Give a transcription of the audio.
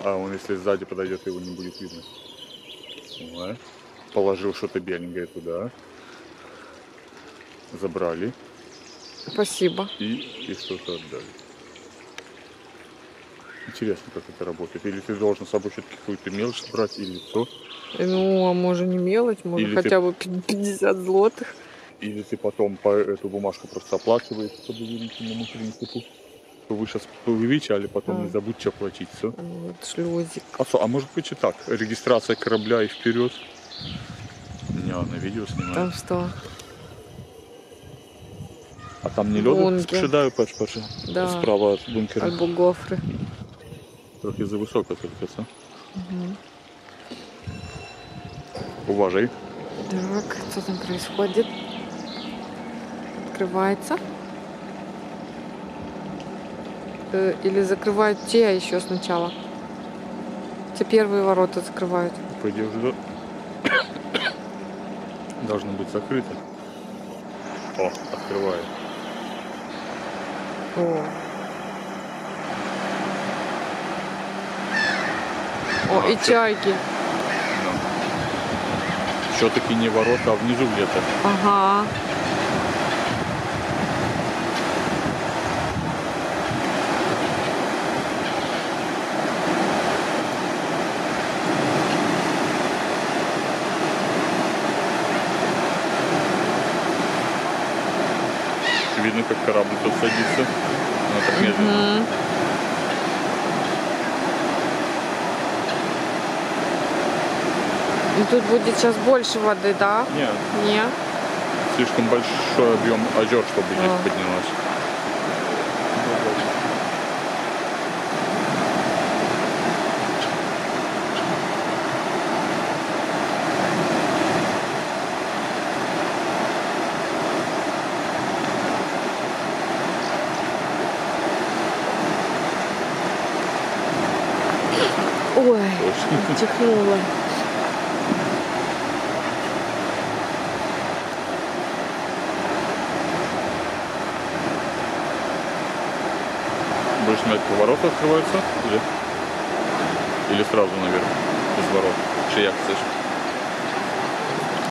А он если сзади подойдет, его не будет видно. Вот. Положил что-то беленькое туда. Забрали Спасибо. и, и что-то отдали. Интересно, как это работает. Или ты должен с собой все-таки какую-то мелочь брать, или что? Ну, а может не мелочь, может Или хотя бы 50 злотых. Или ты потом по эту бумажку просто оплачиваешь по доверительному принципу. Вы сейчас вычали, потом А. не забудьте оплатить все. Вот шлюзик. А, что, а может быть и так? Регистрация корабля и вперед. Не, на видео снимаю. Там что? А там не льоду Бункер. спридаю перш перше. Да. Справа от бункера. Альбо гофри. Трохи зависоко тільки це. Мгм. Уважай. Так, что там происходит? Открывается. Э, Или закрывают те еще сначала. Те первые ворота закрывают. По идее уже до- должно быть закрыто. О, открывает. О. О, и чайки. Все-таки не ворота, а внизу где-то. Ага. Видно, как корабль тут садится. Она так медленно. Мгм. И тут будет сейчас больше воды, да? Нет, Не? слишком большой объем озер, чтобы здесь А. поднялась. Ой, чихнула. Будешь смотреть, повороты открываются? Или, или сразу наверх? Без ворот. Це ж?